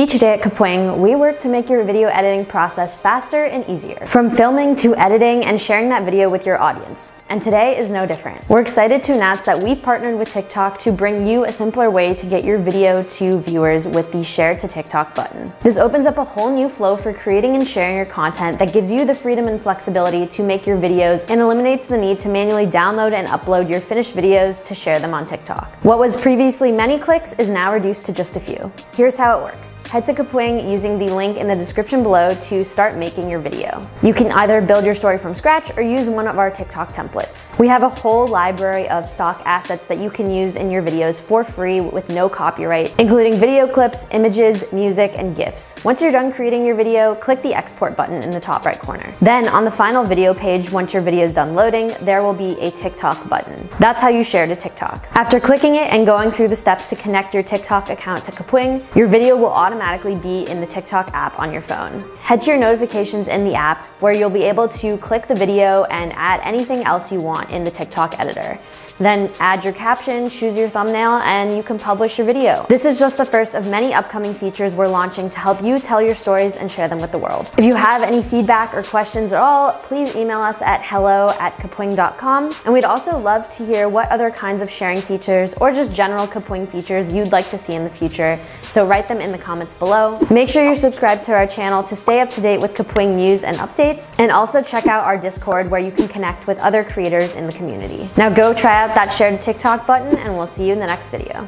Each day at Kapwing, we work to make your video editing process faster and easier. From filming to editing and sharing that video with your audience. And today is no different. We're excited to announce that we've partnered with TikTok to bring you a simpler way to get your video to viewers with the Share to TikTok button. This opens up a whole new flow for creating and sharing your content that gives you the freedom and flexibility to make your videos and eliminates the need to manually download and upload your finished videos to share them on TikTok. What was previously many clicks is now reduced to just a few. Here's how it works. Head to Kapwing using the link in the description below to start making your video. You can either build your story from scratch or use one of our TikTok templates. We have a whole library of stock assets that you can use in your videos for free with no copyright, including video clips, images, music, and GIFs. Once you're done creating your video, click the export button in the top right corner. Then on the final video page, once your video is done loading, there will be a TikTok button. That's how you share to TikTok. After clicking it and going through the steps to connect your TikTok account to Kapwing, your video will automatically automatically be in the TikTok app on your phone. Head to your notifications in the app where you'll be able to click the video and add anything else you want in the TikTok editor. Then add your caption, choose your thumbnail, and you can publish your video. This is just the first of many upcoming features we're launching to help you tell your stories and share them with the world. If you have any feedback or questions at all, please email us at hello at kapwing.com. And we'd also love to hear what other kinds of sharing features or just general Kapwing features you'd like to see in the future. So write them in the comments below. Make sure you're subscribed to our channel to stay up to date with Kapwing news and updates. And also check out our Discord where you can connect with other creators in the community. Now go try out that share to TikTok button and we'll see you in the next video.